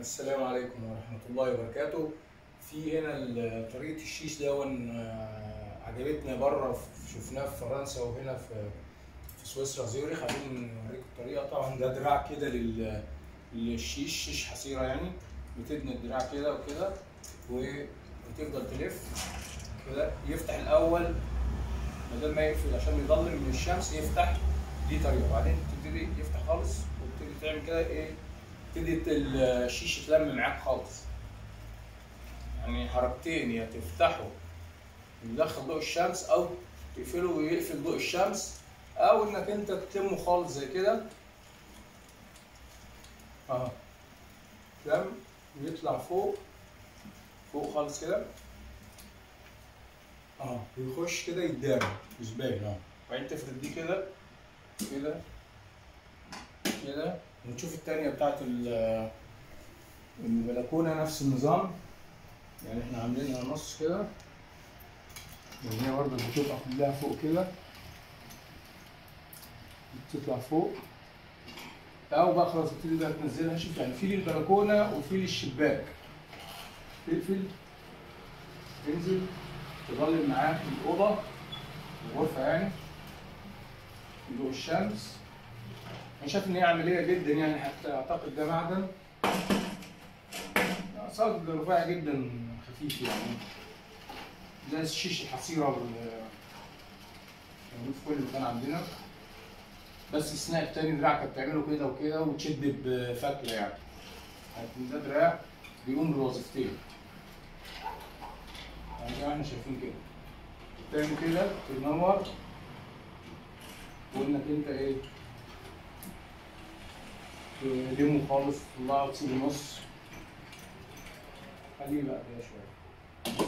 السلام عليكم ورحمة الله وبركاته. في هنا طريقة الشيش دون آه، عجبتنا بره. شفناها في فرنسا وهنا في في سويسرا زيورخ. عايزين نوريكم الطريقة. طبعا ده دراع كده لل- للشيش شيش حصيرة يعني. بتبني الدراع كده وكده وتفضل تلف كده. يفتح الأول بدل ما يقفل عشان يضلم من الشمس يفتح. دي طريقة. وبعدين تبتدي يفتح خالص وتبتدي تعمل كده إيه؟ تبتدي الشيش يتلم معاك خالص. يعني حركتين يا تفتحه ويدخل ضوء الشمس أو تقفله ويقفل ضوء الشمس أو إنك أنت تتمه خالص زي كده. آه تم ويطلع فوق فوق خالص كده. آه ويخش كده يتدارى مش باين وبعدين تفرد دي كده كده كده. ونشوف التانية بتاعت ال- البلكونة نفس النظام. يعني إحنا عاملينها نص كده. يعني هي برضه بتبقى كلها فوق كده. بتطلع فوق. أو بقى خلاص تبتدي بقى تنزلها شوف يعني في للبلكونة وفي للشباك تقفل تنزل تظلل معاك الأوضة. الغرفة يعني. ضوء الشمس. أنا شايف إن هي عملية جدا يعني حتى أعتقد ده معدن. صاج رفيع جدا خفيف يعني. زي الشيش الحصيرة موجود في كل مكان عندنا. بس السناء التاني دراع كانت بتعمله كده وكده وتشد بفتله يعني. ده دراع بيقوم بوظيفتين. يعني زي ما إحنا شايفين كده. تعمل كده تنور. وانك إنت إيه؟ تلمه خالص تطلعه تسيبه نص خليه بقى شوية.